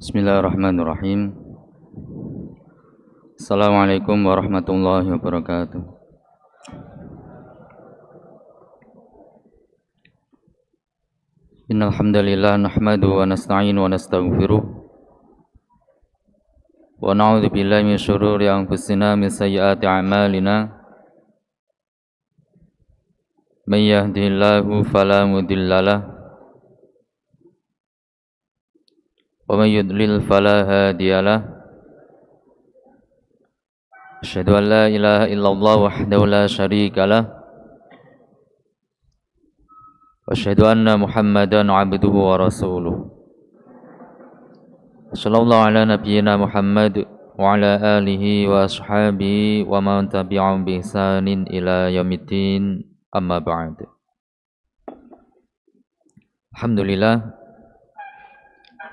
Bismillahirrahmanirrahim. Assalamualaikum warahmatullahi wabarakatuh. Innal hamdalillah nahmadu wa nasta'inu wa nastaghfiruh wa na'udzu billahi min shururi anfusina min sayyiati a'malina. Man yahdihillahu fala ومن يضلل فلا هادي له. أشهد أن لا إله إلا الله وحده لا شريك له. وأشهد أن محمدا عبده ورسوله. صلى الله على نبينا محمد وعلى آله وأصحابه ومن تبعهم بإحسان إلى يوم الدين. أما بعد. الحمد لله.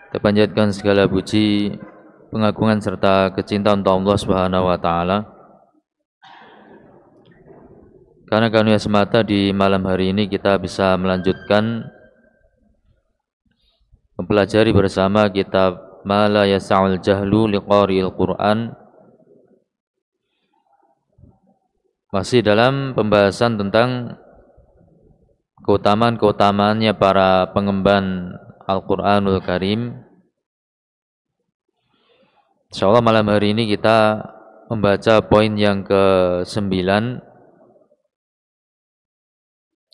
Kita panjatkan segala puji, pengagungan serta kecintaan untuk Allah Subhanahu wa taala. Karena karunia semata di malam hari ini kita bisa melanjutkan mempelajari bersama kitab Mala Yasa'ul Jahlu Liqari'il Quran masih dalam pembahasan tentang keutamaan-keutamaannya para pengemban Al-Quranul Karim Insyaallah malam hari ini kita membaca poin yang ke-9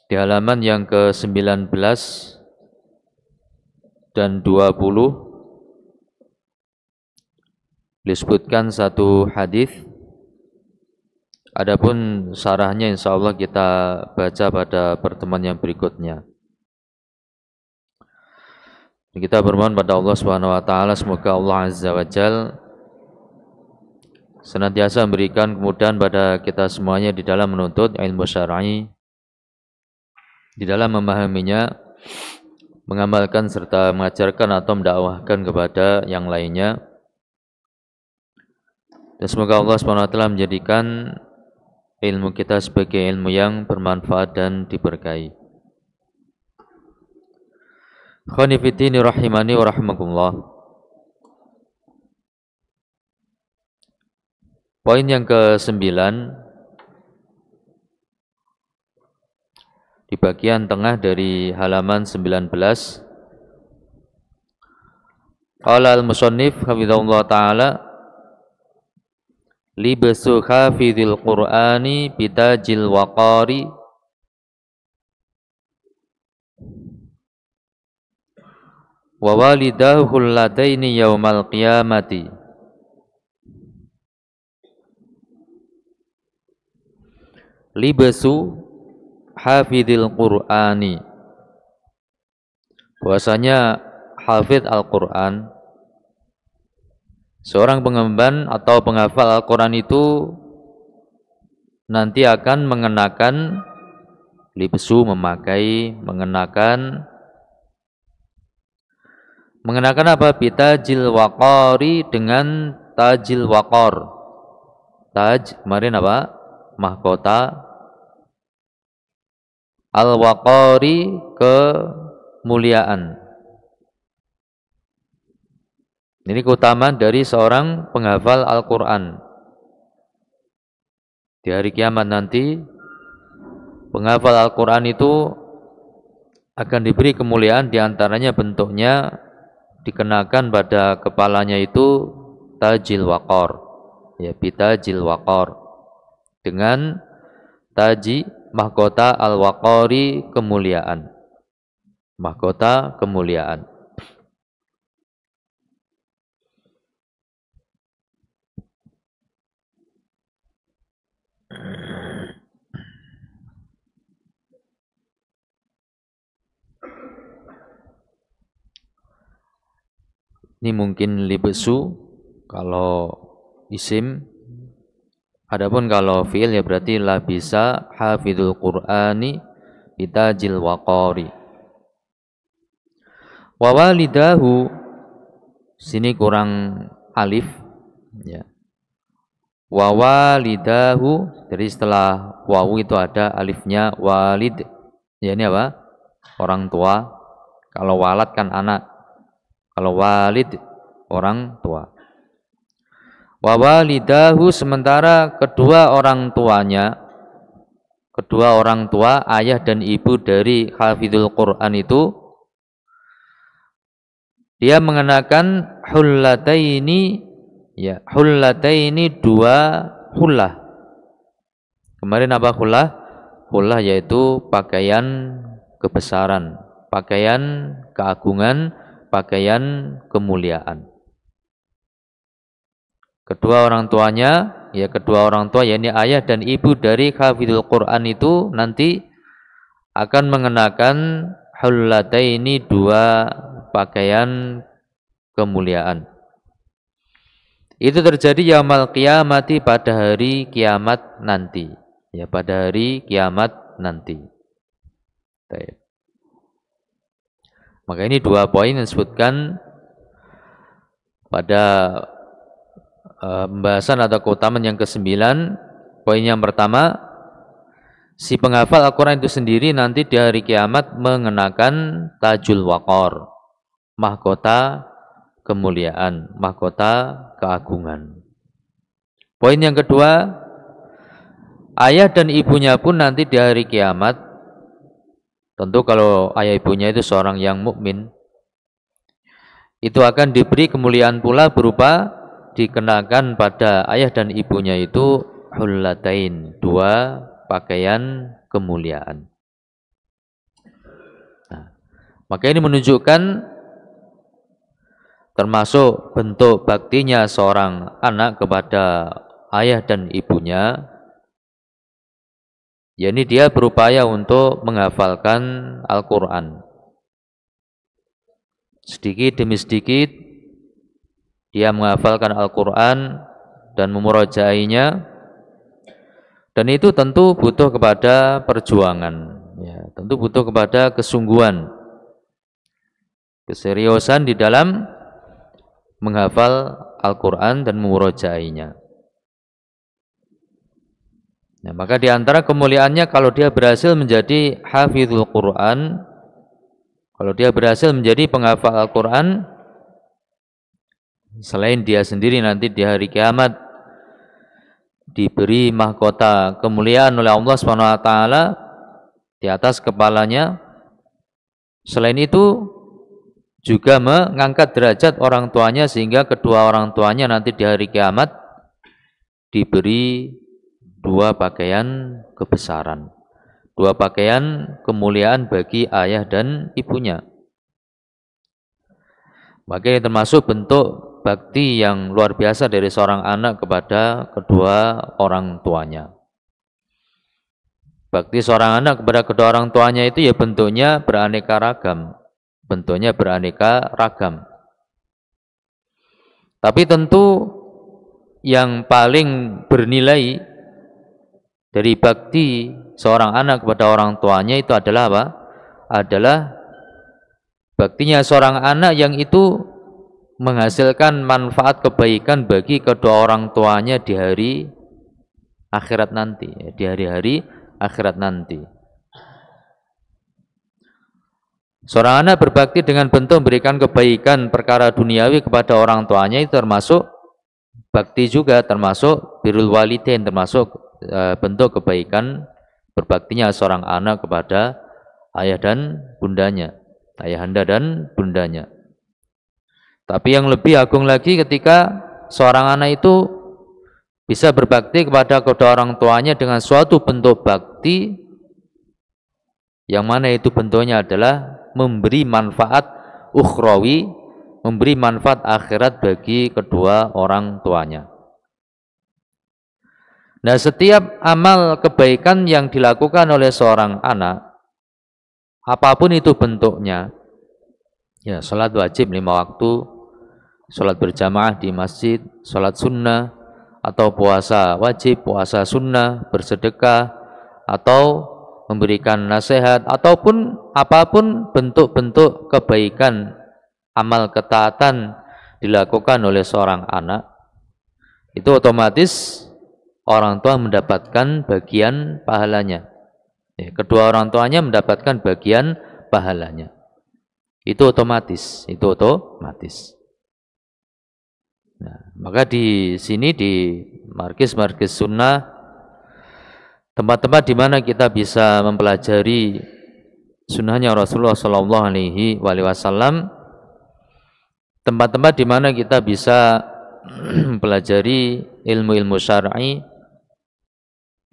di halaman yang ke-19 dan 20 disebutkan satu hadis. Adapun sarahnya insyaallah kita baca pada pertemuan yang berikutnya. Kita bermohon pada Allah Subhanahu wa taala semoga Allah Azza wa Jal senantiasa memberikan kemudahan pada kita semuanya di dalam menuntut ilmu syar'i di dalam memahaminya mengamalkan serta mengajarkan atau mendakwahkan kepada yang lainnya dan semoga Allah taala menjadikan ilmu kita sebagai ilmu yang bermanfaat dan diberkahi. Khanifitini rahimani wa. Poin yang ke-9 di bagian tengah dari halaman 19 Qala al-musannif hafizahullah taala libasu hafizil qur'ani bitajil waqari. Wa walidahu alladaini yaumal qiyamati libasu hafidil qur'ani bahwasanya hafid Al-Qur'an seorang pengemban atau penghafal Al-Qur'an itu nanti akan mengenakan libsu memakai mengenakan Mengenakan apa? Bitajil waqari dengan tajil waqar. Taj, kemarin apa? Mahkota. Al-waqari kemuliaan. Ini keutamaan dari seorang penghafal Al-Quran. Di hari kiamat nanti, penghafal Al-Quran itu akan diberi kemuliaan di antaranya bentuknya dikenakan pada kepalanya itu tajil wakor ya bitajil wakor dengan taji mahkota al wakori kemuliaan mahkota kemuliaan Ini mungkin libesu kalau isim. Adapun kalau fi'il ya berarti la bisa hafidul Qur'ani bitajil waqari. Wa walidahu sini kurang alif ya. Wa jadi setelah wawu itu ada alifnya walid. Ya ini apa? Orang tua. Kalau walad kan anak. Kalau walid orang tua. Wawalidahu sementara kedua orang tuanya kedua orang tua ayah dan ibu dari hafidul Quran itu dia mengenakan hullataini ya hullataini dua hullah. Kemarin apa hullah? Hullah yaitu pakaian kebesaran pakaian keagungan pakaian kemuliaan kedua orang tuanya ya kedua orang tua yakni ayah dan ibu dari hafidul Quran itu nanti akan mengenakan hullataini dua pakaian kemuliaan. Itu terjadi yaumul kiamati pada hari kiamat nanti. Ya, pada hari kiamat nanti. Baik. Maka ini dua poin yang disebutkan pada pembahasan atau keutamaan yang kesembilan. Poin yang pertama, si penghafal Al-Quran itu sendiri nanti di hari kiamat mengenakan tajul wakor, mahkota kemuliaan, mahkota keagungan. Poin yang kedua, ayah dan ibunya pun nanti di hari kiamat, tentu kalau ayah ibunya itu seorang yang mukmin, itu akan diberi kemuliaan pula berupa dikenakan pada ayah dan ibunya itu hullatain, dua pakaian kemuliaan. Nah, maka ini menunjukkan termasuk bentuk baktinya seorang anak kepada ayah dan ibunya yakni dia berupaya untuk menghafalkan Al-Quran sedikit demi sedikit dia menghafalkan Al-Quran dan memurojainya dan itu tentu butuh kepada perjuangan. Ya, tentu butuh kepada kesungguhan. Keseriusan di dalam menghafal Al-Quran dan memurojainya. Nah, maka di antara kemuliaannya kalau dia berhasil menjadi hafizul Quran, kalau dia berhasil menjadi penghafal Al-Quran, selain dia sendiri nanti di hari kiamat diberi mahkota kemuliaan oleh Allah Subhanahu wa taala di atas kepalanya. Selain itu juga mengangkat derajat orang tuanya sehingga kedua orang tuanya nanti di hari kiamat diberi dua pakaian kebesaran dua pakaian kemuliaan bagi ayah dan ibunya maka ini termasuk bentuk bakti yang luar biasa dari seorang anak kepada kedua orang tuanya bakti seorang anak kepada kedua orang tuanya itu ya bentuknya beraneka ragam bentuknya beraneka ragam. Tapi tentu yang paling bernilai dari bakti seorang anak kepada orang tuanya itu adalah apa? Adalah baktinya seorang anak yang itu menghasilkan manfaat kebaikan bagi kedua orang tuanya di hari akhirat nanti, di hari-hari akhirat nanti. Seorang anak berbakti dengan bentuk memberikan kebaikan perkara duniawi kepada orang tuanya itu termasuk bakti juga, termasuk birul walidain, termasuk e, bentuk kebaikan berbaktinya seorang anak kepada ayah dan bundanya, ayahanda dan bundanya. Tapi yang lebih agung lagi ketika seorang anak itu bisa berbakti kepada kedua orang tuanya dengan suatu bentuk bakti yang mana itu bentuknya adalah memberi manfaat ukhrawi, memberi manfaat akhirat bagi kedua orang tuanya. Nah, setiap amal kebaikan yang dilakukan oleh seorang anak, apa pun itu bentuknya, ya sholat wajib lima waktu, sholat berjamaah di masjid, sholat sunnah, atau puasa wajib, puasa sunnah, bersedekah, atau memberikan nasihat ataupun apa pun bentuk-bentuk kebaikan amal ketaatan dilakukan oleh seorang anak itu otomatis orang tua mendapatkan bagian pahalanya. Ya, kedua orang tuanya mendapatkan bagian pahalanya. Itu otomatis itu otomatis Maka di sini di markis-markis sunnah tempat-tempat di mana kita bisa mempelajari sunnahnya Rasulullah Shallallahu Alaihi Wasallam tempat-tempat di mana kita bisa mempelajari ilmu-ilmu syar'i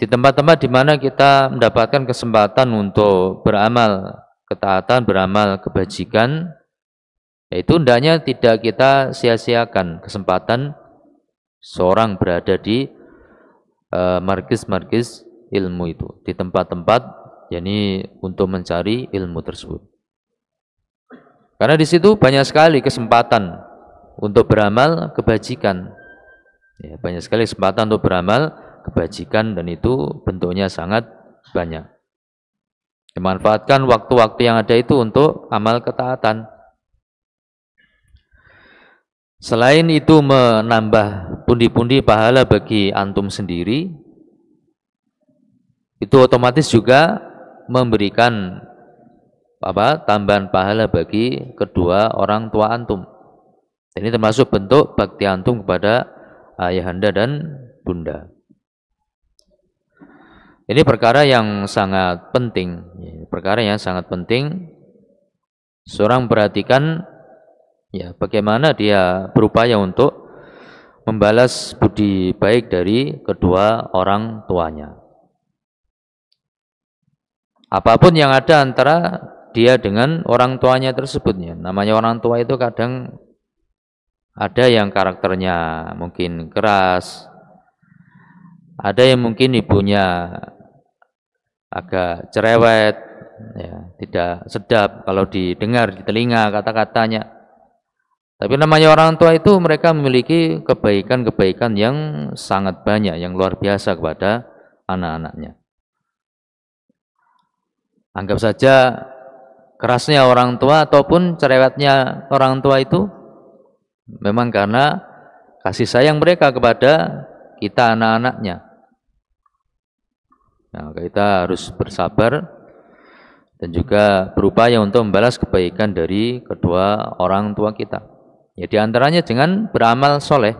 di tempat-tempat di mana kita mendapatkan kesempatan untuk beramal ketaatan, beramal kebajikan, yaitu hendaknya tidak kita sia-siakan kesempatan seorang berada di eh, markis-markis ilmu itu, di tempat-tempat yakni untuk mencari ilmu tersebut. Karena di situ banyak sekali kesempatan untuk beramal kebajikan. Ya, banyak sekali kesempatan untuk beramal kebajikan dan itu bentuknya sangat banyak. Dimanfaatkan waktu-waktu yang ada itu untuk amal ketaatan. Selain itu menambah pundi-pundi pahala bagi antum sendiri, itu otomatis juga memberikan apa tambahan pahala bagi kedua orang tua antum. Ini termasuk bentuk bakti antum kepada ayahanda dan bunda. Ini perkara yang sangat penting, perkara yang sangat penting. Seorang perhatikan ya bagaimana dia berupaya untuk membalas budi baik dari kedua orang tuanya. Apa pun yang ada antara dia dengan orang tuanya tersebutnya. Namanya orang tua itu kadang ada yang karakternya mungkin keras, ada yang mungkin ibunya agak cerewet, ya, tidak sedap kalau didengar di telinga kata-katanya. Tapi namanya orang tua itu mereka memiliki kebaikan-kebaikan yang sangat banyak, yang luar biasa kepada anak-anaknya. Anggap saja kerasnya orang tua ataupun cerewetnya orang tua itu memang karena kasih sayang mereka kepada kita anak-anaknya. Nah, kita harus bersabar dan juga berupaya untuk membalas kebaikan dari kedua orang tua kita. Ya di antaranya dengan beramal soleh.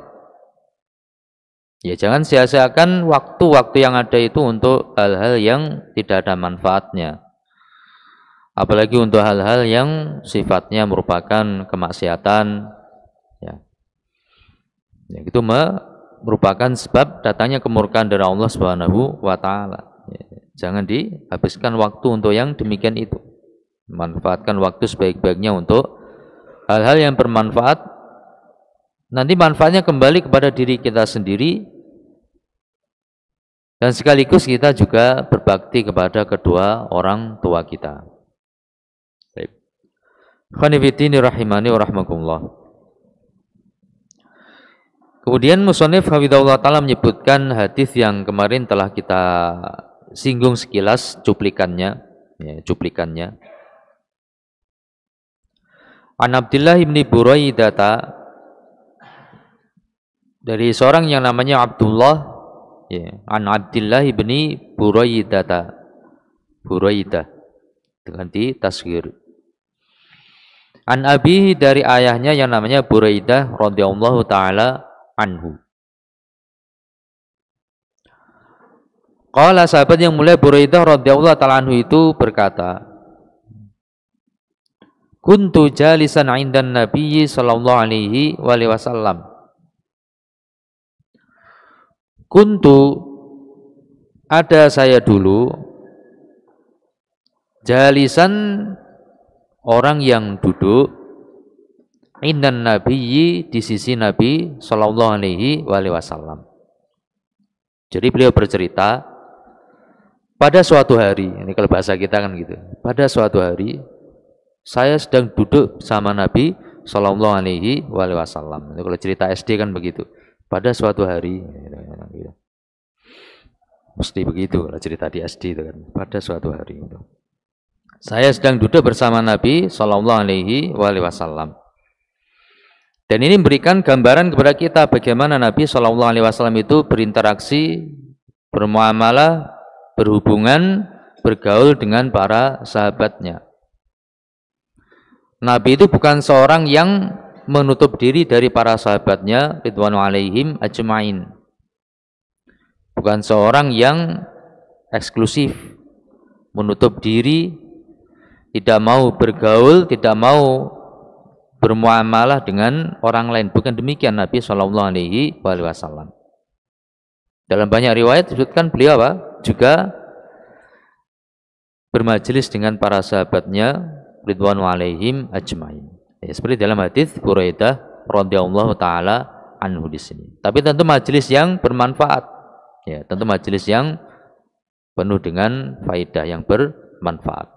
Ya jangan sia-siakan waktu-waktu yang ada itu untuk hal-hal yang tidak ada manfaatnya. Apalagi untuk hal-hal yang sifatnya merupakan kemaksiatan. Ya, ya itu merupakan sebab datangnya kemurkaan dari Allah Subhanahu wa taala. Jangan dihabiskan waktu untuk yang demikian itu. Manfaatkan waktu sebaik-baiknya untuk hal-hal yang bermanfaat. Nanti manfaatnya kembali kepada diri kita sendiri dan sekaligus kita juga berbakti kepada kedua orang tua kita. Baik. Rahimani wa rahmakumullah. Kemudian Musonif Hafidhullah Ta'ala menyebutkan hadis yang kemarin telah kita singgung sekilas cuplikannya, ya, cuplikannya. An Abdullah bin Buraidata dari seorang yang namanya Abdullah ya, An Abdullah bin Buraidata Buraidah dengan di tasghir. An Abi dari ayahnya yang namanya Buraidah radhiyallahu taala anhu. Qala sahabat yang mulia Buraidah radhiyallahu taala anhu itu berkata, Kuntu jalisan 'indan Nabi sallallahu alaihi wasallam. Kuntu ada saya dulu jalisan orang yang duduk indan Nabi di sisi Nabi sallallahu alaihi wasallam. Jadi beliau bercerita pada suatu hari, ini kalau bahasa kita kan gitu. Pada suatu hari, saya sedang duduk sama Nabi Shallallahu Alaihi Wasallam. Kalau cerita SD kan begitu. Pada suatu hari, mesti begitu kalau cerita di SD itu kan. Pada suatu hari itu. Saya sedang duduk bersama Nabi Shallallahu Alaihi Wasallam. Dan ini memberikan gambaran kepada kita bagaimana Nabi Shallallahu Alaihi Wasallam itu berinteraksi, bermuamalah berhubungan bergaul dengan para sahabatnya. Nabi itu bukan seorang yang menutup diri dari para sahabatnya ridwanu alaihim ajmain. Bukan seorang yang eksklusif menutup diri tidak mau bergaul, tidak mau bermuamalah dengan orang lain. Bukan demikian Nabi Shallallahu alaihi wasallam. Dalam banyak riwayat disebutkan beliau apa? juga bermajelis dengan para sahabatnya ridwanu alaihim ajmain. Ya, seperti dalam hadis Buraidah radhiyallahu taala anhu di sini. Tapi tentu majelis yang bermanfaat. Ya, tentu majelis yang penuh dengan faidah yang bermanfaat.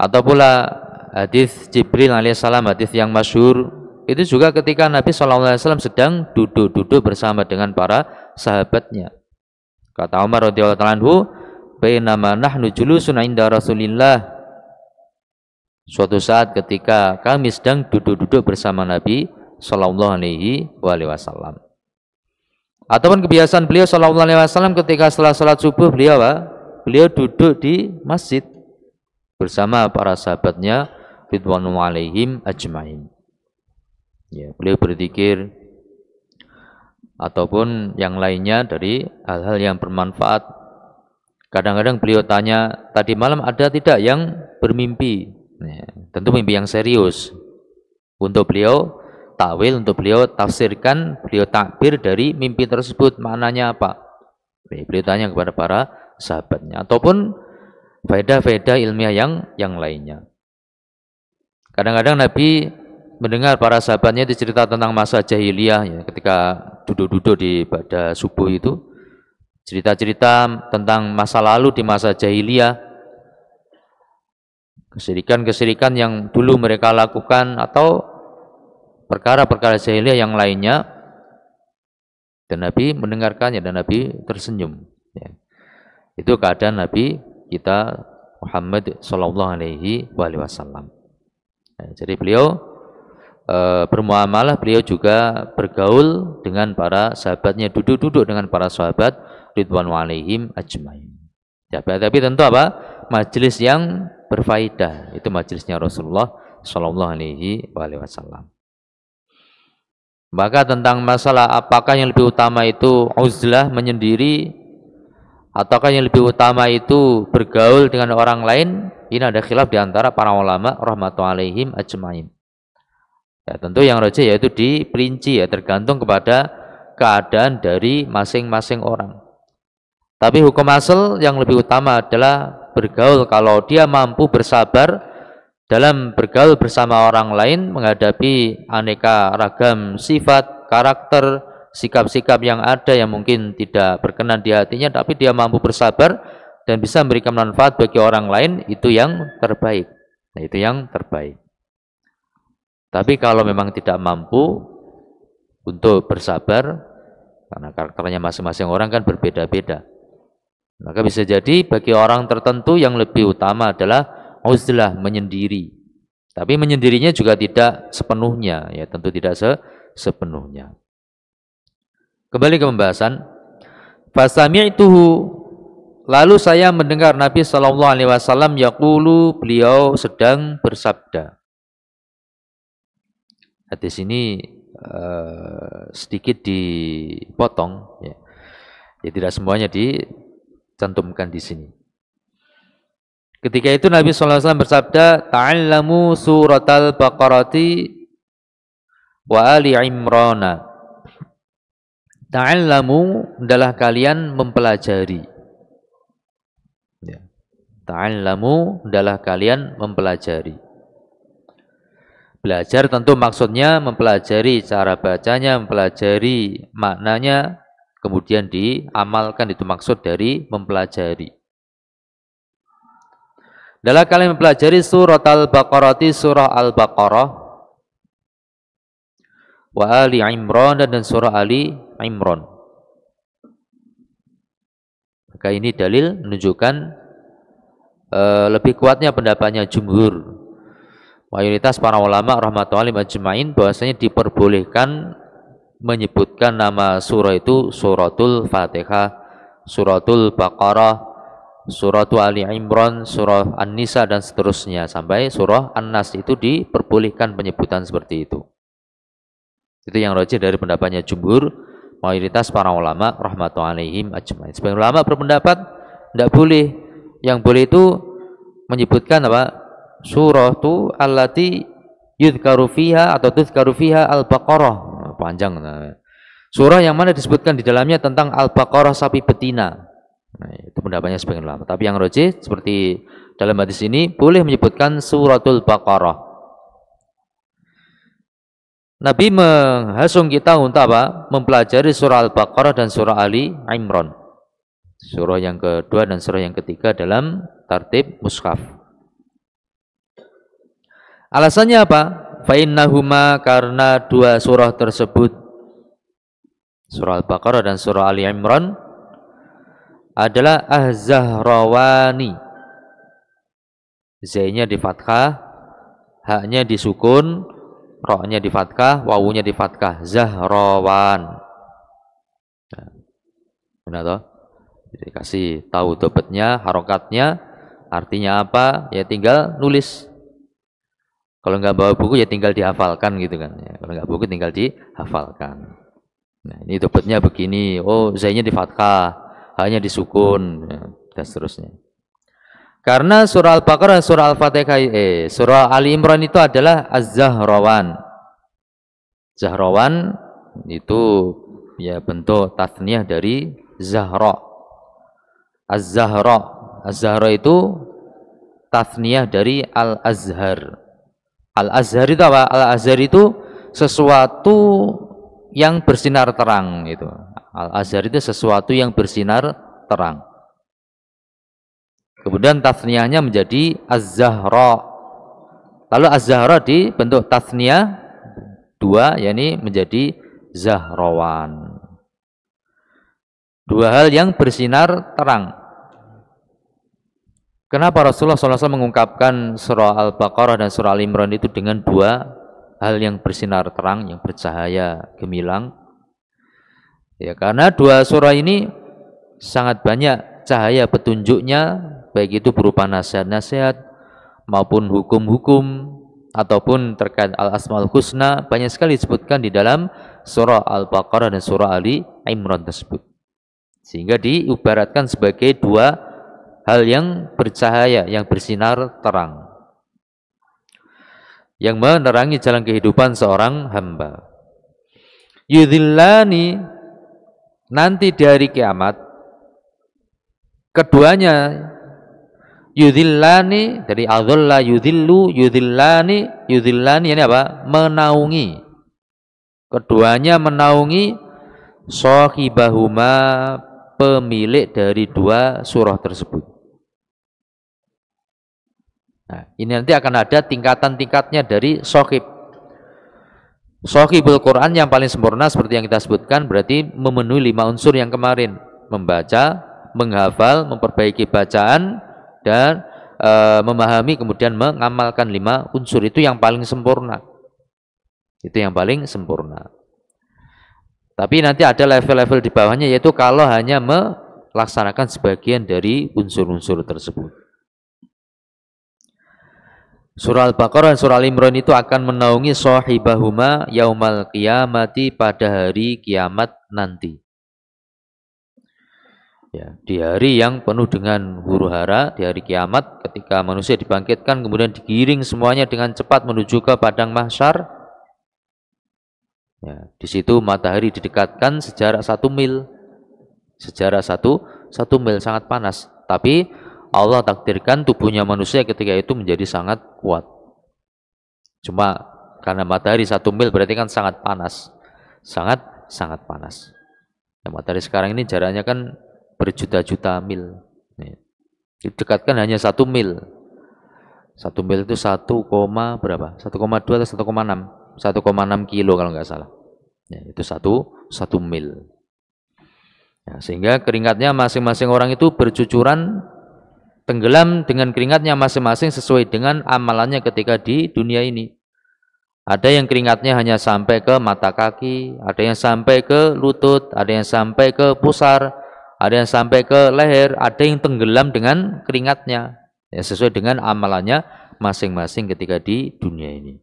Atau pula hadis Jibril alaihissalam hadis yang masyhur itu juga ketika Nabi SAW sedang duduk-duduk bersama dengan para sahabatnya. Kata Umar radhiyallahu anhu, "Bainama nahnu julusun inda Rasulillah Suatu saat ketika kami sedang duduk-duduk bersama Nabi Shallallahu Alaihi Wasallam. Ataupun kebiasaan beliau Shallallahu Alaihi Wasallam ketika setelah sholat subuh beliau? Beliau duduk di masjid bersama para sahabatnya Ridwanu alaihim ajmain. Ya, beliau berzikir ataupun yang lainnya dari hal-hal yang bermanfaat. Kadang-kadang beliau tanya, tadi malam ada tidak yang bermimpi? Ya, tentu mimpi yang serius. Untuk beliau takwil, untuk beliau tafsirkan, beliau takbir dari mimpi tersebut maknanya apa? Beliau tanya kepada para sahabatnya ataupun faedah-faedah ilmiah yang yang lainnya. Kadang-kadang Nabi mendengar para sahabatnya itu cerita tentang masa jahiliyah ya, ketika duduk-duduk di pada subuh itu cerita-cerita tentang masa lalu di masa jahiliyah kesirikan-kesirikan yang dulu mereka lakukan atau perkara-perkara jahiliyah yang lainnya. Dan Nabi mendengarkannya dan Nabi tersenyum. Ya. itu keadaan Nabi kita Muhammad Shallallahu Alaihi Wasallam. Ya, jadi beliau e, bermuamalah beliau juga bergaul dengan para sahabatnya duduk-duduk dengan para sahabat Ridwan alaihim ajmain. Ya, tapi tentu apa majelis yang berfaedah. Itu majelisnya Rasulullah Shallallahu Alaihi Wasallam. Maka tentang masalah apakah yang lebih utama itu uzlah menyendiri ataukah yang lebih utama itu bergaul dengan orang lain ini ada khilaf di antara para ulama rahmatullahi alaihim ajmain. Ya, tentu yang roja yaitu diperinci ya tergantung kepada keadaan dari masing-masing orang. Tapi hukum asal yang lebih utama adalah bergaul kalau dia mampu bersabar dalam bergaul bersama orang lain menghadapi aneka ragam sifat, karakter, sikap-sikap yang ada yang mungkin tidak berkenan di hatinya tapi dia mampu bersabar dan bisa memberikan manfaat bagi orang lain itu yang terbaik. Nah, itu yang terbaik. Tapi kalau memang tidak mampu untuk bersabar karena karakternya masing-masing orang kan berbeda-beda. Maka bisa jadi bagi orang tertentu yang lebih utama adalah uzlah menyendiri. Tapi menyendirinya juga tidak sepenuhnya, ya tentu tidak se sepenuhnya. Kembali ke pembahasan. Fasami'tuhu Lalu saya mendengar Nabi Shallallahu Alaihi Wasallam yakulu beliau sedang bersabda. Hadis ini uh, sedikit dipotong, ya. ya tidak semuanya di cantumkan di sini. Ketika itu Nabi SAW bersabda, Ta'allamu surat al-Baqarati wa ali Imrana. Ta'allamu adalah kalian mempelajari. Ya. Ta'allamu adalah kalian mempelajari. Belajar tentu maksudnya mempelajari cara bacanya, mempelajari maknanya, kemudian diamalkan itu maksud dari mempelajari. Dalam kalian mempelajari surat Al-Baqarah surah Al-Baqarah wa Ali Imran dan surah Ali Imran. Maka ini dalil menunjukkan uh, lebih kuatnya pendapatnya jumhur. Mayoritas para ulama rahmatullahi ajmain bahwasanya diperbolehkan menyebutkan nama surah itu suratul Fatihah, suratul Baqarah, surah Ali Imran, surah An-Nisa dan seterusnya sampai surah An-Nas itu diperbolehkan penyebutan seperti itu. Itu yang rojih dari pendapatnya jumhur, mayoritas para ulama rahmatullahi alaihim ajmain. Sebagian ulama berpendapat tidak boleh. Yang boleh itu menyebutkan apa? Surah tu allati yudhkaru fiha atau tudhkaru fiha al-Baqarah. Panjang. Nah. Surah yang mana disebutkan di dalamnya tentang al-Baqarah sapi betina. Nah, itu pendapatnya sebagian ulama. Tapi yang rojih seperti dalam hadis ini boleh menyebutkan suratul Baqarah. Nabi menghasung kita untuk apa? Mempelajari surah Al-Baqarah dan surah Ali Imran. Surah yang kedua dan surah yang ketiga dalam tartib mushaf. Alasannya apa? Fa'innahuma karena dua surah tersebut surah Al-Baqarah dan surah Ali Imran adalah az-zahrawani. Z-nya di fathah, haknya ro-nya di fathah, wawunya di fathah. Zahrawan. Nah, benar toh? Jadi kasih tahu dobetnya, harokatnya, artinya apa? Ya tinggal nulis. Kalau nggak bawa buku ya tinggal dihafalkan gitu kan. Ya, kalau nggak buku tinggal dihafalkan. Nah ini dobetnya begini. Oh Z-nya di fathah hanya disukun ya, dan seterusnya. Karena surah Al-Baqarah surah Al-Fatihah eh surah Ali Imran itu adalah Az-Zahrawan. Zahrawan itu ya bentuk tasniah dari Zahra. Az-Zahra. Az-Zahra itu tasniah dari Al-Azhar. Al-Azhar itu apa? Al-Azhar itu sesuatu yang bersinar terang itu. Al-Azhar itu sesuatu yang bersinar terang. Kemudian tasniahnya menjadi Az-Zahra. Lalu Az-Zahra dibentuk tasniah dua, yakni menjadi Zahrawan. Dua hal yang bersinar terang. Kenapa Rasulullah SAW mengungkapkan surah Al-Baqarah dan surah Al-Imran itu dengan dua hal yang bersinar terang, yang bercahaya gemilang? Ya, karena dua surah ini sangat banyak cahaya petunjuknya, baik itu berupa nasihat-nasihat maupun hukum-hukum ataupun terkait al-asmaul husna banyak sekali disebutkan di dalam surah Al-Baqarah dan surah Ali Imran tersebut. Sehingga diibaratkan sebagai dua hal yang bercahaya, yang bersinar terang. Yang menerangi jalan kehidupan seorang hamba. Yudhillani nanti di hari kiamat keduanya yudhillani dari adhalla yudhillu yudhillani yudhillani ini apa menaungi keduanya menaungi sahibahuma pemilik dari dua surah tersebut nah ini nanti akan ada tingkatan-tingkatnya dari sahib Sohibul Quran yang paling sempurna seperti yang kita sebutkan berarti memenuhi lima unsur yang kemarin. Membaca, menghafal, memperbaiki bacaan, dan e, memahami kemudian mengamalkan lima unsur itu yang paling sempurna. Itu yang paling sempurna. Tapi nanti ada level-level di bawahnya yaitu kalau hanya melaksanakan sebagian dari unsur-unsur tersebut. Surah Al-Baqarah dan surah Al-Imran itu akan menaungi sahibahuma yaumal qiyamati pada hari kiamat nanti. Ya, di hari yang penuh dengan huru hara, di hari kiamat ketika manusia dibangkitkan kemudian digiring semuanya dengan cepat menuju ke padang mahsyar. Ya, di situ matahari didekatkan sejarak satu mil. Sejarak satu, satu mil sangat panas. Tapi Allah takdirkan tubuhnya manusia ketika itu menjadi sangat kuat. Cuma karena matahari satu mil berarti kan sangat panas. Sangat, sangat panas. Ya, matahari sekarang ini jaraknya kan berjuta-juta mil. Didekatkan hanya satu mil. Satu mil itu satu koma berapa? Satu koma dua atau satu koma enam? Satu koma enam kilo kalau nggak salah. Ya, itu satu, satu mil. Ya, sehingga keringatnya masing-masing orang itu bercucuran tenggelam dengan keringatnya masing-masing sesuai dengan amalannya ketika di dunia ini. Ada yang keringatnya hanya sampai ke mata kaki, ada yang sampai ke lutut, ada yang sampai ke pusar, ada yang sampai ke leher, ada yang tenggelam dengan keringatnya. Ya, sesuai dengan amalannya masing-masing ketika di dunia ini.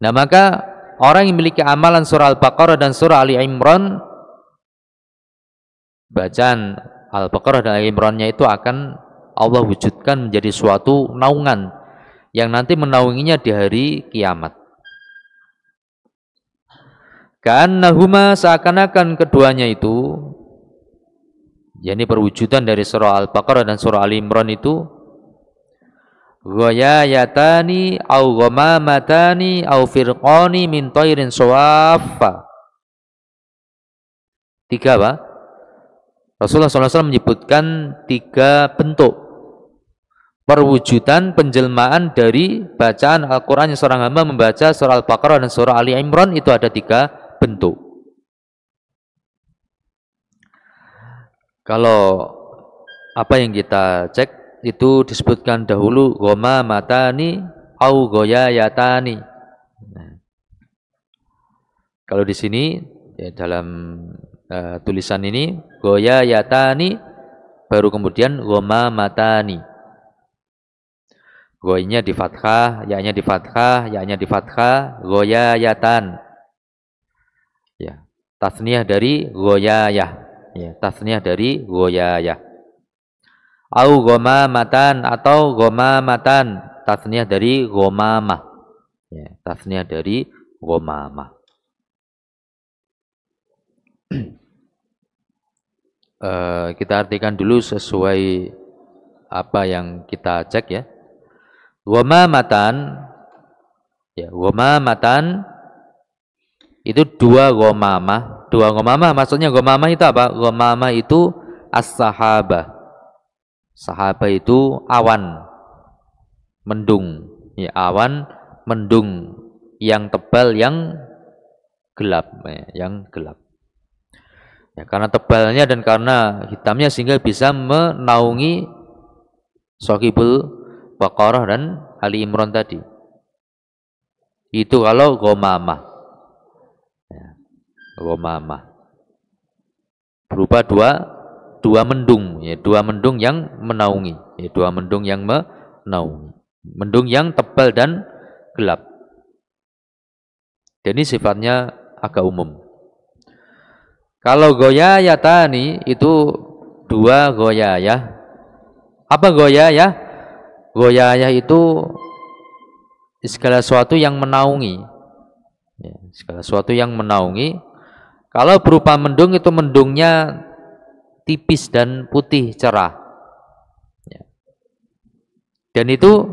Nah maka orang yang memiliki amalan surah Al-Baqarah dan surah Ali Imran, bacaan Al-Baqarah dan Ali Imrannya itu akan Allah wujudkan menjadi suatu naungan yang nanti menaunginya di hari kiamat. Karena huma seakan-akan keduanya itu yakni perwujudan dari surah Al-Baqarah dan surah Al Imran itu ghayayatani au ghamamatani au firqani min sawaffa tiga apa? Rasulullah SAW menyebutkan tiga bentuk perwujudan penjelmaan dari bacaan Al-Quran yang seorang hamba membaca surah Al-Baqarah dan surah Ali Imran itu ada tiga bentuk Kalau apa yang kita cek itu disebutkan dahulu goma matani au goyayatani. Nah, kalau di sini ya, dalam uh, tulisan ini goyayatani baru kemudian goma matani. Goynya di fathah, ya-nya di fathah, ya-nya di fathah, goyayatan. Ya, tasniah dari goyayah ya tasniah dari goyayah au matan atau matan tasniah dari gomamah ya tasniah dari gomamah uh, kita artikan dulu sesuai apa yang kita cek ya. Matan ya matan itu dua gomamah dua gomama maksudnya gomama itu apa? Gomama itu as-sahaba. Sahaba itu awan mendung. Ya awan mendung. Yang tebal yang gelap. Ya, yang gelap ya, karena tebalnya dan karena hitamnya sehingga bisa menaungi Sahibul Baqarah dan Ali Imran tadi itu kalau gomamah Gomamah. Berupa dua dua mendung, ya, dua mendung yang menaungi, ya, dua mendung yang menaungi. Mendung yang tebal dan gelap. Ini sifatnya agak umum. Kalau goya yatani itu dua goya ya. Apa goya ya? Goya ya itu segala sesuatu yang menaungi. Ya, segala sesuatu yang menaungi kalau berupa mendung itu mendungnya tipis dan putih cerah. Ya. Dan itu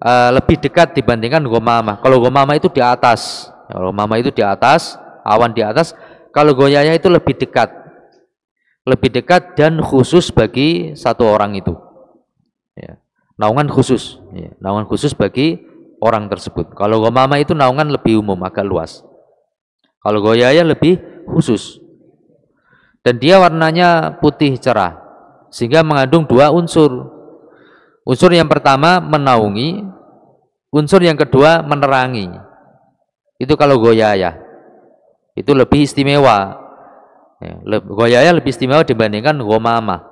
uh, lebih dekat dibandingkan gomama. Kalau gomama itu di atas, kalau gomama itu di atas, awan di atas. Kalau goyaya itu lebih dekat, lebih dekat dan khusus bagi satu orang itu. Ya. Naungan khusus, ya. naungan khusus bagi orang tersebut. Kalau gomama itu naungan lebih umum, agak luas. Kalau goyaya lebih khusus. Dan dia warnanya putih cerah. Sehingga mengandung dua unsur. Unsur yang pertama menaungi, unsur yang kedua menerangi. Itu kalau goyaya. Itu lebih istimewa. Ya, goyaya lebih istimewa dibandingkan gomama.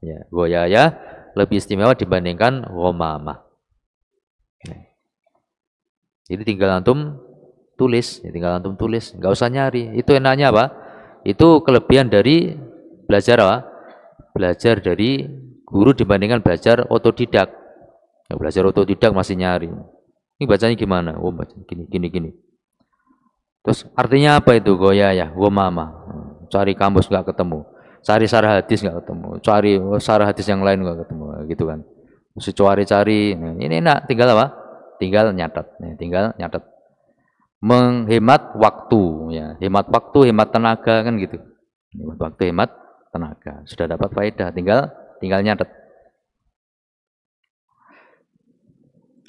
Ya, goyaya lebih istimewa dibandingkan gomama. Ya. Jadi tinggal antum tulis, ya tinggal antum tulis, nggak usah nyari. Itu enaknya apa? Itu kelebihan dari belajar apa? Belajar dari guru dibandingkan belajar otodidak. Ya, belajar otodidak masih nyari. Ini bacanya gimana? Oh, baca gini, gini, gini. Terus artinya apa itu goya ya? Gua mama. Cari kamus nggak ketemu. Cari sarah hadis nggak ketemu. Cari sarah hadis yang lain nggak ketemu. Gitu kan. Mesti cari-cari. Nah, ini enak. Tinggal apa? Tinggal nyatet. Nah, tinggal nyatet menghemat waktu ya hemat waktu hemat tenaga kan gitu hemat waktu hemat tenaga sudah dapat faedah tinggal tinggal nyatet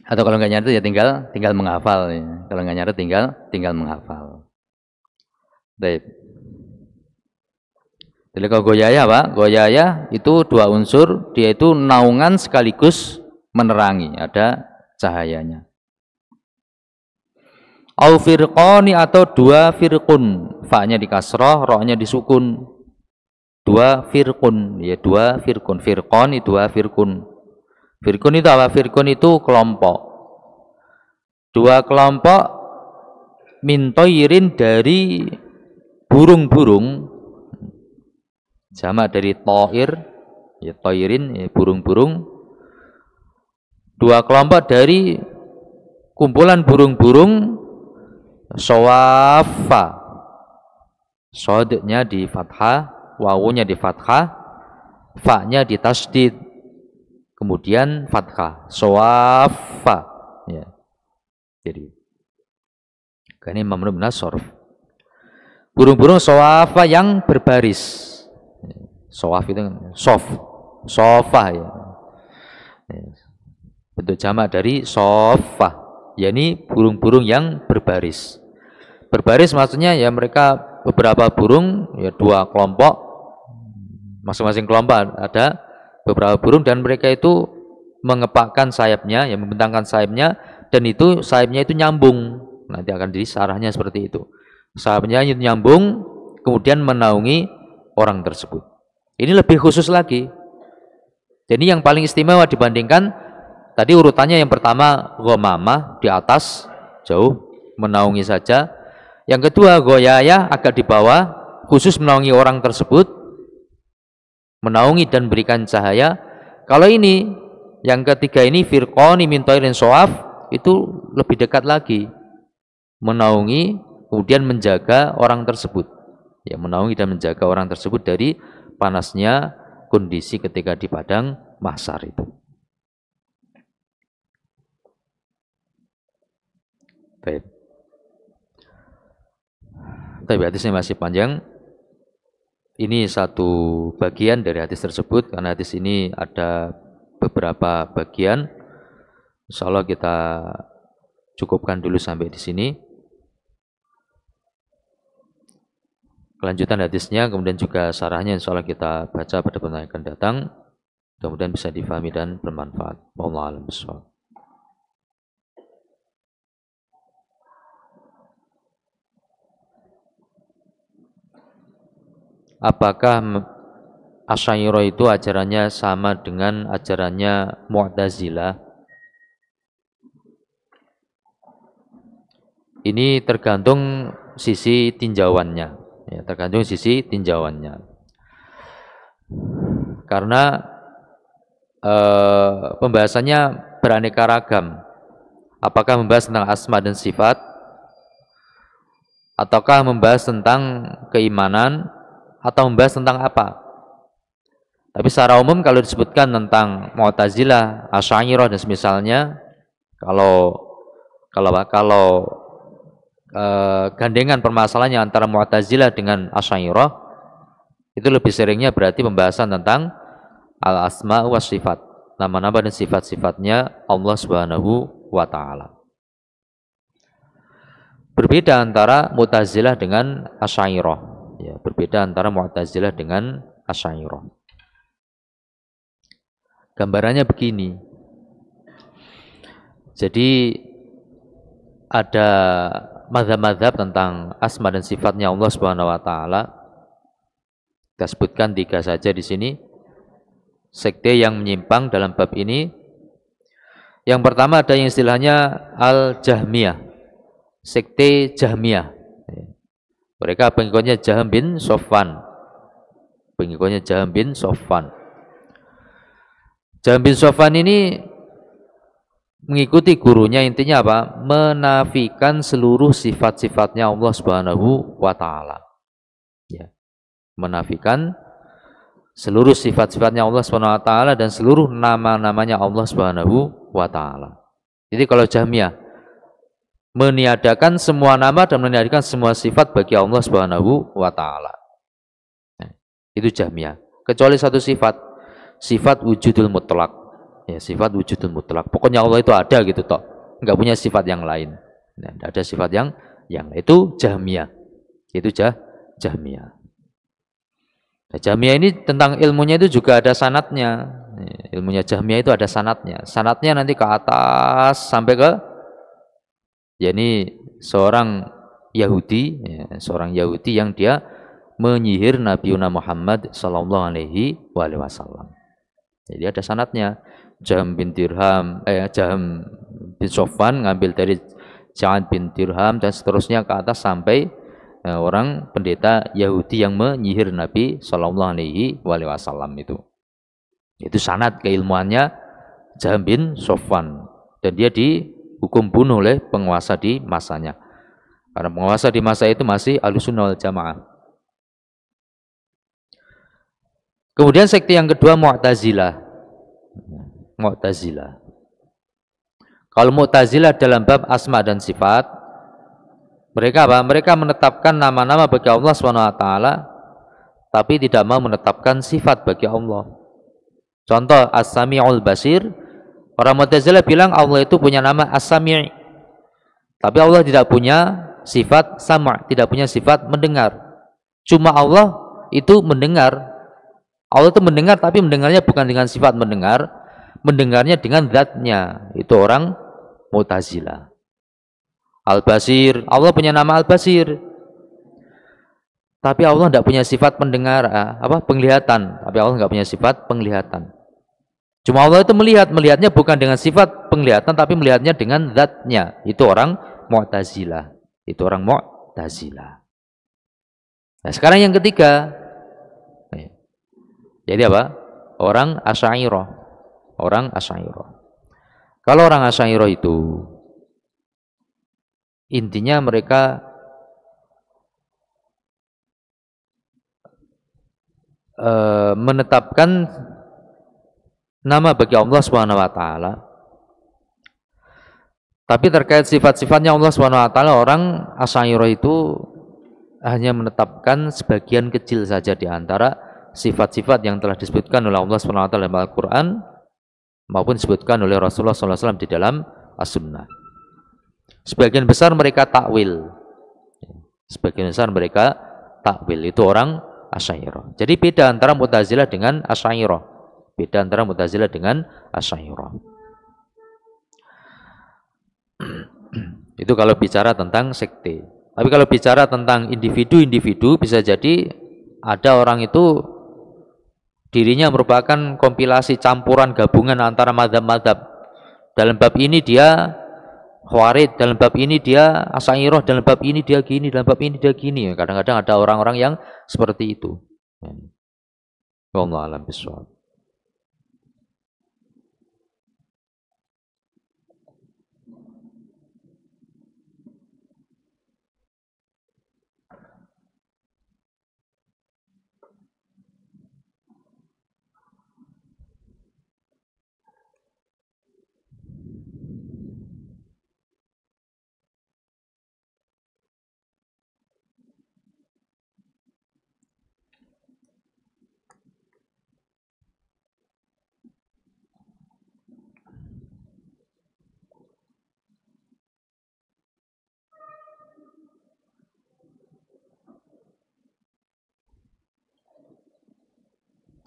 atau kalau nggak nyatet ya tinggal tinggal menghafal ya. kalau nggak nyatet tinggal tinggal menghafal. Baik. Jadi kalau goyaya apa goyaya itu dua unsur dia itu naungan sekaligus menerangi ada cahayanya. Au firqani atau dua firqun. Fa-nya di kasrah ra-nya disukun dua firqun ya dua firqun. Firqon itu dua firqun firqun itu apa? Firqun itu kelompok. Dua kelompok mintoirin dari burung-burung. Jamak dari toir ya toirin ya, burung-burung. Dua kelompok dari kumpulan burung-burung sawafa sodnya di fathah wawunya di fathah fa-nya di tasdid kemudian fathah sawafa. Ya. Jadi ini mamnu sorf. Burung-burung sawafa yang berbaris. Sawaf itu kan sof. Sofa ya. Bentuk jamak dari sofa. Yakni burung-burung yang berbaris. Berbaris maksudnya ya mereka beberapa burung ya dua kelompok. Masing-masing kelompok ada beberapa burung dan mereka itu mengepakkan sayapnya yang membentangkan sayapnya dan itu sayapnya itu nyambung. Nanti akan disarahnya seperti itu. Sayapnya itu nyambung kemudian menaungi orang tersebut. Ini lebih khusus lagi. Jadi yang paling istimewa dibandingkan Tadi urutannya yang pertama gomama di atas jauh menaungi saja. Yang kedua goyaya agak di bawah khusus menaungi orang tersebut menaungi dan berikan cahaya. Kalau ini yang ketiga ini firqoni min soaf itu lebih dekat lagi menaungi kemudian menjaga orang tersebut. Ya, menaungi dan menjaga orang tersebut dari panasnya kondisi ketika di padang mahsar itu. Baik. Tapi hadisnya masih panjang. Ini satu bagian dari hadis tersebut karena hadis ini ada beberapa bagian. Insya Allah kita cukupkan dulu sampai di sini. Kelanjutan hadisnya kemudian juga sarahnya insya Allah kita baca pada pertemuan akan datang. Kemudian bisa difahami dan bermanfaat. Wallahu a'lam apakah Asy'ariyah itu ajarannya sama dengan ajarannya Mu'tazilah? Ini tergantung sisi tinjauannya, ya, tergantung sisi tinjauannya. Karena eh, pembahasannya beraneka ragam. Apakah membahas tentang asma dan sifat, ataukah membahas tentang keimanan, atau membahas tentang apa. Tapi secara umum kalau disebutkan tentang Mu'tazilah, Asy'ariyah dan semisalnya kalau kalau kalau eh, gandengan permasalahannya antara Mu'tazilah dengan Asy'ariyah itu lebih seringnya berarti pembahasan tentang al-asma wa sifat, nama-nama dan sifat-sifatnya Allah Subhanahu wa taala. Berbeda antara Mu'tazilah dengan Asy'ariyah. Ya, berbeda antara Mu'tazilah dengan Asy'ariyah. Gambarannya begini. Jadi ada mazhab-mazhab tentang asma dan sifatnya Allah Subhanahu wa taala. Kita sebutkan tiga saja di sini. Sekte yang menyimpang dalam bab ini. Yang pertama ada yang istilahnya Al-Jahmiyah. Sekte Jahmiyah. Mereka pengikutnya Jaham bin Sofwan. Pengikutnya Jaham bin Sofwan. Jaham bin Sofwan ini mengikuti gurunya intinya apa? Menafikan seluruh sifat-sifatnya Allah Subhanahu wa taala. Ya. Menafikan seluruh sifat-sifatnya Allah Subhanahu wa taala dan seluruh nama-namanya Allah Subhanahu wa taala. Jadi kalau Jahmiyah meniadakan semua nama dan meniadakan semua sifat bagi Allah Subhanahu wa taala. Nah, itu Jahmiyah. Kecuali satu sifat, sifat wujudul mutlak. Ya, sifat wujudul mutlak. Pokoknya Allah itu ada gitu toh. Enggak punya sifat yang lain. Nah, ada sifat yang yang itu Jahmiyah. Itu jah, Jahmiyah. Nah, Jahmiyah ini tentang ilmunya itu juga ada sanatnya. Ilmunya Jahmiyah itu ada sanatnya. Sanatnya nanti ke atas sampai ke yakni seorang Yahudi, ya, seorang Yahudi yang dia menyihir Nabi Muhammad sallallahu alaihi wasallam. Jadi ada sanatnya. Jam bin Dirham, eh Jam bin Sofan ngambil dari Ja'ad bin Dirham dan seterusnya ke atas sampai eh, orang pendeta Yahudi yang menyihir Nabi sallallahu alaihi wasallam itu. Itu sanat keilmuannya Jam bin Sofan dan dia dihukum bunuh oleh penguasa di masanya. Karena penguasa di masa itu masih alusunah wal jamaah. Kemudian sekte yang kedua Mu'tazilah. Mu'tazilah. Kalau Mu'tazilah dalam bab asma dan sifat, mereka apa? Mereka menetapkan nama-nama bagi Allah SWT, tapi tidak mau menetapkan sifat bagi Allah. Contoh As-Sami'ul Basir, orang Mu'tazilah bilang Allah itu punya nama As-Sami'. Tapi Allah tidak punya sifat sama, tidak punya sifat mendengar. Cuma Allah itu mendengar, Allah itu mendengar tapi mendengarnya bukan dengan sifat mendengar, mendengarnya dengan zatnya. Itu orang Mu'tazilah. Al-Basir, Allah punya nama Al-Basir. Tapi Allah tidak punya sifat mendengar, eh, apa penglihatan. Tapi Allah nggak punya sifat penglihatan. Cuma Allah itu melihat, melihatnya bukan dengan sifat penglihatan, tapi melihatnya dengan zatnya. Itu orang Mu'tazilah. Itu orang Mu'tazilah. Nah, sekarang yang ketiga, jadi apa? Orang Asy'ariyah. Orang Asy'ariyah. Kalau orang Asy'ariyah itu intinya mereka uh, menetapkan nama bagi Allah Subhanahu wa taala. Tapi terkait sifat-sifatnya Allah Subhanahu wa taala orang Asy'ariyah itu hanya menetapkan sebagian kecil saja di antara sifat-sifat yang telah disebutkan oleh Allah SWT dalam Al-Quran maupun disebutkan oleh Rasulullah SAW di dalam As-Sunnah. Sebagian besar mereka takwil. Sebagian besar mereka takwil. Itu orang Asyairah. Jadi beda antara Mu'tazilah dengan Asyairah. Beda antara Mu'tazilah dengan Asyairah. Itu kalau bicara tentang sekte. Tapi kalau bicara tentang individu-individu bisa jadi ada orang itu dirinya merupakan kompilasi campuran gabungan antara madhab-madhab. Dalam bab ini dia Khawarid, dalam bab ini dia Asairoh, dalam bab ini dia gini, dalam bab ini dia gini. Kadang-kadang ada orang-orang yang seperti itu. Wallahu a'lam bishawab.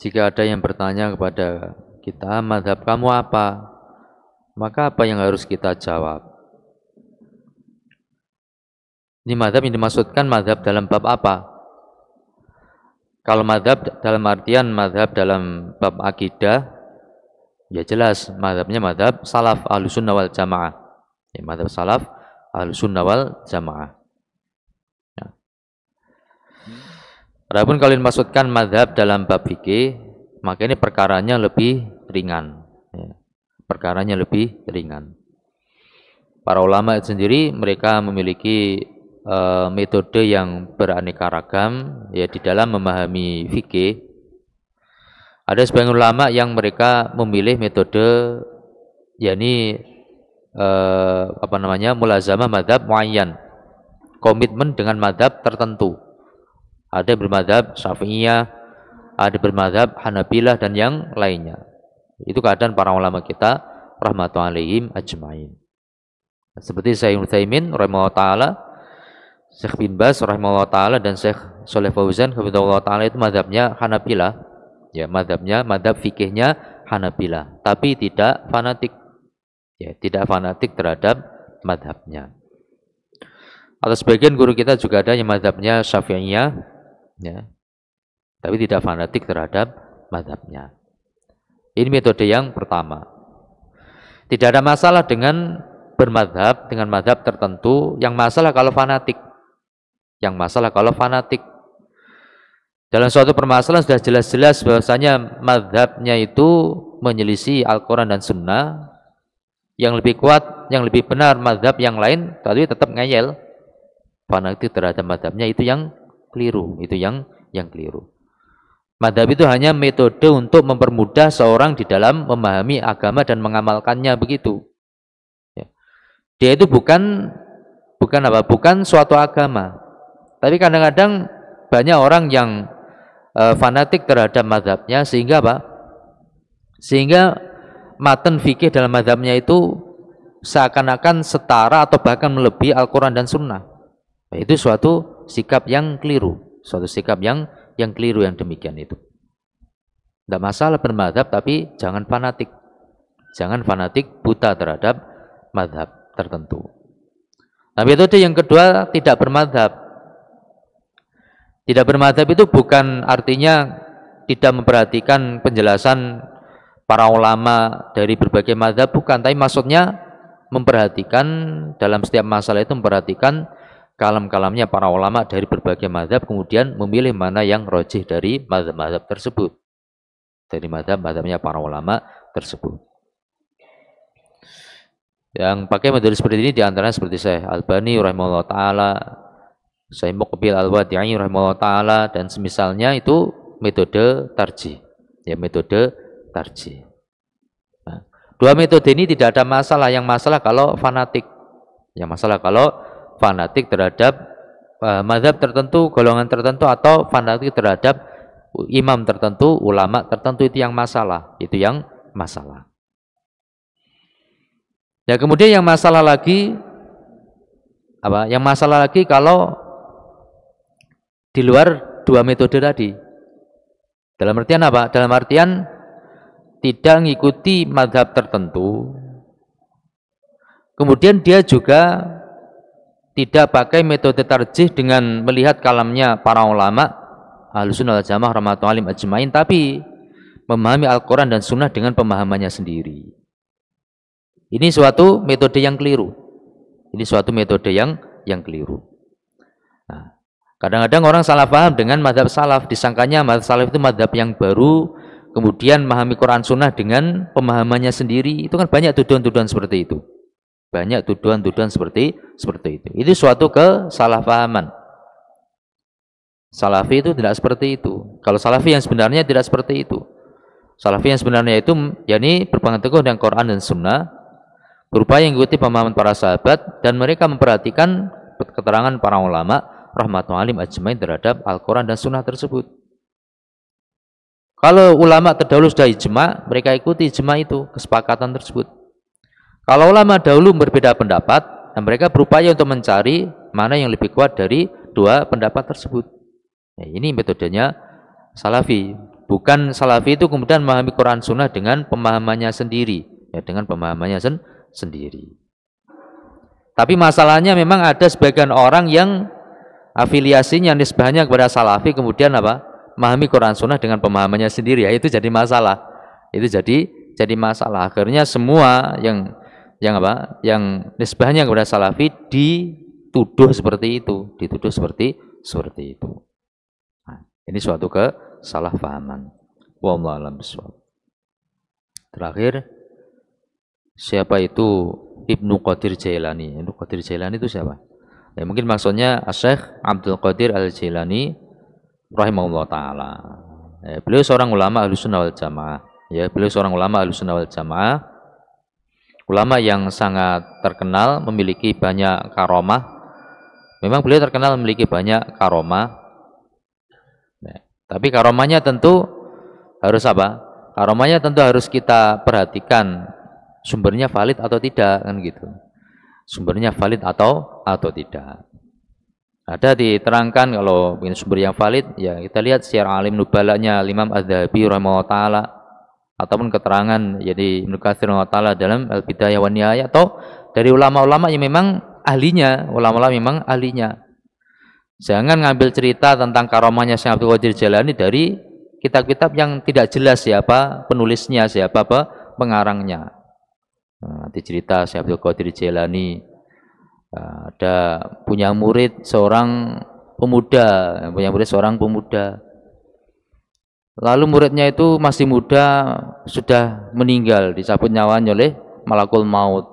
Jika ada yang bertanya kepada kita, madhab kamu apa? Maka apa yang harus kita jawab? Ini madhab yang dimaksudkan madhab dalam bab apa? Kalau madhab dalam artian madhab dalam bab akidah, ya jelas madhabnya madhab salaf al-sunnah wal jamaah. Ya, madhab salaf al-sunnah wal jamaah. Adapun kalau dimaksudkan madhab dalam bab fikih, maka ini perkaranya lebih ringan. Ya. Perkaranya lebih ringan. Para ulama sendiri mereka memiliki uh, metode yang beraneka ragam ya di dalam memahami fikih. Ada sebagian ulama yang mereka memilih metode yakni uh, apa namanya mulazamah madhab muayyan komitmen dengan madhab tertentu ada bermadhab Syafi'iyah, ada bermadhab Hanabilah dan yang lainnya. Itu keadaan para ulama kita rahmatullahi ajmain. Seperti Syekh Utsaimin rahimahullah taala, Syekh bin Bas rahimahullah taala dan Syekh Saleh Fauzan rahimahullah taala itu madhabnya Hanabilah. Ya, madhabnya, madhab fikihnya Hanabilah, tapi tidak fanatik. Ya, tidak fanatik terhadap madhabnya. Atau sebagian guru kita juga ada yang madhabnya Syafi'iyah, ya. Tapi tidak fanatik terhadap madhabnya. Ini metode yang pertama. Tidak ada masalah dengan bermadhab, dengan madhab tertentu. Yang masalah kalau fanatik. Yang masalah kalau fanatik. Dalam suatu permasalahan sudah jelas-jelas bahwasanya madhabnya itu menyelisih Al-Quran dan Sunnah. Yang lebih kuat, yang lebih benar madhab yang lain, tapi tetap ngeyel. Fanatik terhadap madhabnya itu yang keliru, itu yang yang keliru. Madhab itu hanya metode untuk mempermudah seorang di dalam memahami agama dan mengamalkannya begitu. Ya. Dia itu bukan bukan apa? Bukan suatu agama. Tapi kadang-kadang banyak orang yang uh, fanatik terhadap madhabnya sehingga apa? Sehingga matan fikih dalam madhabnya itu seakan-akan setara atau bahkan melebihi Al-Quran dan Sunnah. Nah, itu suatu sikap yang keliru, suatu sikap yang yang keliru yang demikian itu. Tidak masalah bermadhab, tapi jangan fanatik. Jangan fanatik buta terhadap madhab tertentu. Nah metode yang kedua tidak bermadhab. Tidak bermadhab itu bukan artinya tidak memperhatikan penjelasan para ulama dari berbagai madhab, bukan. Tapi maksudnya memperhatikan dalam setiap masalah itu memperhatikan kalam-kalamnya para ulama dari berbagai madhab kemudian memilih mana yang rojih dari madhab-madhab tersebut. Dari madhab-madhabnya para ulama tersebut. Yang pakai metode seperti ini di antaranya seperti saya Albani rahimahullah ta'ala saya Muqbil al-Wadi'i rahimahullah ta'ala dan semisalnya itu metode tarji ya metode tarji nah, dua metode ini tidak ada masalah. Yang masalah kalau fanatik. Yang masalah kalau fanatik terhadap uh, madhab tertentu, golongan tertentu atau fanatik terhadap imam tertentu, ulama tertentu itu yang masalah, itu yang masalah. Ya kemudian yang masalah lagi apa? Yang masalah lagi kalau di luar dua metode tadi. Dalam artian apa? Dalam artian tidak mengikuti madhab tertentu. Kemudian dia juga tidak pakai metode tarjih dengan melihat kalamnya para ulama al-sunnah jamaah rahmatullahi alim ajmain tapi memahami Al-Quran dan Sunnah dengan pemahamannya sendiri. Ini suatu metode yang keliru. Ini suatu metode yang yang keliru. Nah, kadang-kadang orang salah paham dengan madhab salaf. Disangkanya madhab salaf itu madhab yang baru kemudian memahami Quran Sunnah dengan pemahamannya sendiri. Itu kan banyak tuduhan-tuduhan seperti itu banyak tuduhan-tuduhan seperti seperti itu. Itu suatu kesalahpahaman. Salafi itu tidak seperti itu. Kalau salafi yang sebenarnya tidak seperti itu. Salafi yang sebenarnya itu yakni berpegang teguh dengan Quran dan Sunnah, berupaya mengikuti pemahaman para sahabat dan mereka memperhatikan keterangan para ulama rahmatullahi alim ajmain terhadap Al-Quran dan Sunnah tersebut. Kalau ulama terdahulu sudah ijma, mereka ikuti ijma itu, kesepakatan tersebut. Kalau ulama dahulu berbeda pendapat, dan mereka berupaya untuk mencari mana yang lebih kuat dari dua pendapat tersebut. Nah, ini metodenya salafi. Bukan salafi itu kemudian memahami Quran Sunnah dengan pemahamannya sendiri, ya dengan pemahamannya sen sendiri. Tapi masalahnya memang ada sebagian orang yang afiliasinya nisbahnya kepada salafi kemudian apa? memahami Quran Sunnah dengan pemahamannya sendiri ya itu jadi masalah. Itu jadi jadi masalah. Akhirnya semua yang yang apa? Yang nisbahnya kepada salafi dituduh seperti itu, dituduh seperti seperti itu. Nah, ini suatu kesalahpahaman. Wallahu a'lam Terakhir siapa itu Ibnu Qadir Jailani? Ibnu Qadir Jailani itu siapa? Ya, mungkin maksudnya Syekh Abdul Qadir Al-Jailani rahimahullah taala. Ya, beliau seorang ulama Ahlussunnah wal Jamaah. Ya, beliau seorang ulama Ahlussunnah wal Jamaah ulama yang sangat terkenal memiliki banyak karomah. Memang beliau terkenal memiliki banyak karomah. Nah, tapi karomahnya tentu harus apa? Karomahnya tentu harus kita perhatikan sumbernya valid atau tidak kan gitu. Sumbernya valid atau atau tidak. Ada diterangkan kalau sumber yang valid ya kita lihat secara alim nubalanya Imam Az-Zahabi rahimahullah ataupun keterangan jadi Ibnu Katsir taala dalam Al-Bidayah wa Nihayah atau dari ulama-ulama yang memang ahlinya, ulama-ulama memang ahlinya. Jangan ngambil cerita tentang karomahnya Syekh Abdul Qadir Jalani dari kitab-kitab yang tidak jelas siapa penulisnya, siapa apa pengarangnya. Nah, nanti cerita Syekh Abdul Qadir Jalani nah, ada punya murid seorang pemuda, punya murid seorang pemuda. Lalu muridnya itu masih muda, sudah meninggal, dicabut nyawanya oleh malakul maut.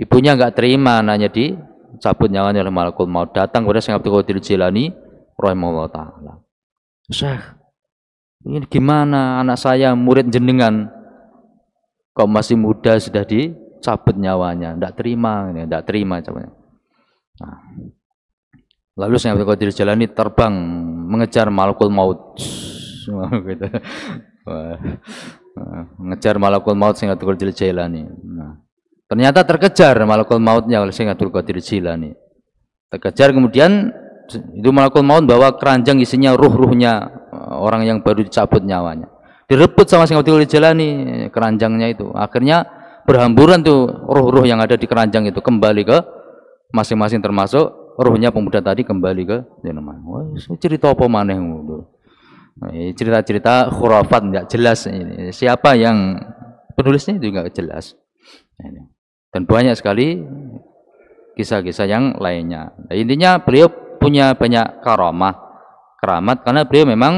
Ibunya nggak terima nanya di cabut nyawanya oleh malakul maut datang kepada Syekh Abdul Qadir Jilani rahimahullah taala. Syekh, ini gimana anak saya murid jenengan kok masih muda sudah dicabut nyawanya, tidak terima, tidak terima cabutnya. Nah, lalu Syekh Abdul Qadir Jilani terbang mengejar malakul maut. gitu. mengejar malakul maut Syekh Abdul Qadir. Nah, Ternyata terkejar malakul mautnya oleh Syekh Abdul Qadir Jilani. Terkejar kemudian itu malakul maut bawa keranjang isinya ruh-ruhnya orang yang baru dicabut nyawanya. Direbut sama Syekh Abdul Qadir Jilani keranjangnya itu. Akhirnya berhamburan tuh ruh-ruh yang ada di keranjang itu kembali ke masing-masing termasuk ruhnya pemuda tadi kembali ke jenengan. Wah, cerita apa maneh nah, cerita-cerita khurafat enggak jelas ini. Siapa yang penulisnya itu enggak jelas. Dan banyak sekali kisah-kisah yang lainnya. Nah, intinya beliau punya banyak karamah, keramat karena beliau memang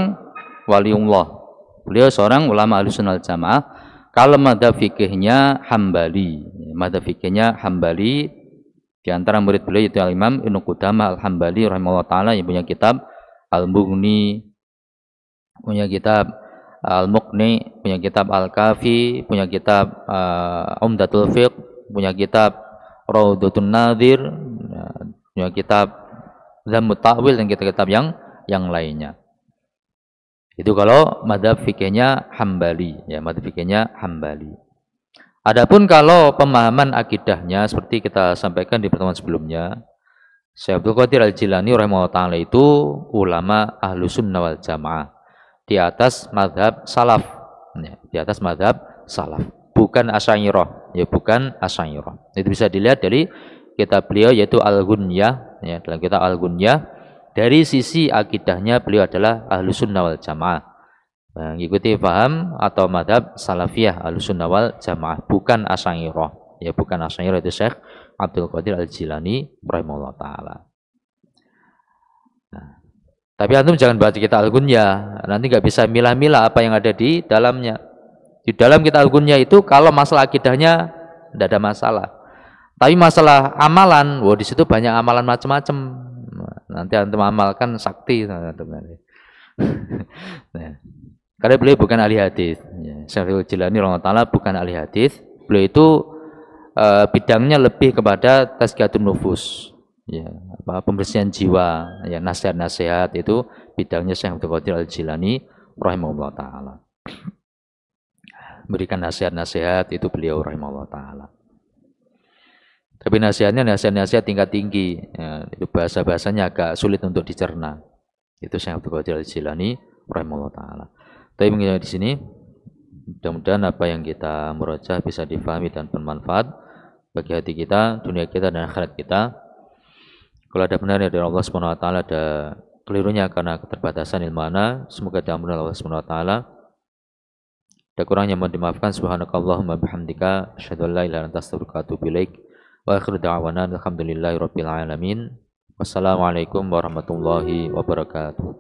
waliullah. Beliau seorang ulama al-sunnah jamaah. Kalau madhab fikihnya hambali. Madhab fikihnya hambali. Di antara murid beliau itu Al-Imam Ibnu Qudamah Al-Hambali rahimahullah ta'ala yang punya kitab Al-Mughni, punya kitab Al-Muqni, punya kitab Al-Kafi, punya kitab uh, Umdatul Fiqh, punya kitab Raudhatun Nadir, punya kitab Zammut Ta'wil dan kitab-kitab yang yang lainnya. Itu kalau madhab fikihnya Hambali, ya madhab fikihnya Hambali. Adapun kalau pemahaman akidahnya seperti kita sampaikan di pertemuan sebelumnya, Syekh Abdul Qadir Al-Jilani rahimahullah taala itu ulama ahlu sunnah wal jamaah di atas madhab salaf, ya, di atas madhab salaf bukan Asy'ariyah, ya bukan Asy'ariyah. Itu bisa dilihat dari kitab beliau yaitu Al-Ghunyah, ya dalam kitab Al-Ghunyah dari sisi akidahnya beliau adalah ahlu sunnah wal jamaah. Mengikuti paham atau madhab salafiyah ahlu sunnah wal jamaah, bukan Asy'ariyah. Ya bukan Asy'ariyah itu Syekh Abdul Qadir Al-Jilani rahimahullah taala. Tapi antum jangan baca kita Al-Ghunyah, nanti nggak bisa milah-milah apa yang ada di dalamnya. Di dalam kitab al itu kalau masalah akidahnya tidak ada masalah. Tapi masalah amalan, wah di situ banyak amalan macam-macam. Nanti antum amalkan sakti nah, karena beliau bukan ahli hadis. Ya, Syaikhul Jilani taala bukan ahli hadis. Beliau itu uh, bidangnya lebih kepada tazkiyatun nufus. Ya, apa pembersihan jiwa, ya nasihat-nasihat itu bidangnya Syekh Abdul Qadir Al-Jilani rahimahullah taala berikan nasihat-nasihat itu beliau rahimahullah taala. Tapi nasihatnya nasihat-nasihat tingkat tinggi. Ya, itu bahasa-bahasanya agak sulit untuk dicerna. Itu Syekh Abdul Qadir Al-Jilani rahimahullah taala. Tapi mengingat di sini mudah-mudahan apa yang kita merojah bisa difahami dan bermanfaat bagi hati kita, dunia kita dan akhirat kita. Kalau ada benar dari Allah Subhanahu wa taala ada kelirunya karena keterbatasan ilmu ana, semoga diampuni Allah Subhanahu wa taala. Ada kurangnya mohon dimaafkan. Subhanakallahumma bihamdika asyhadu an la ilaha illa anta astaghfiruka wa atubu ilaik. Wa akhiru da'wana alhamdulillahi rabbil alamin. Wassalamualaikum warahmatullahi wabarakatuh.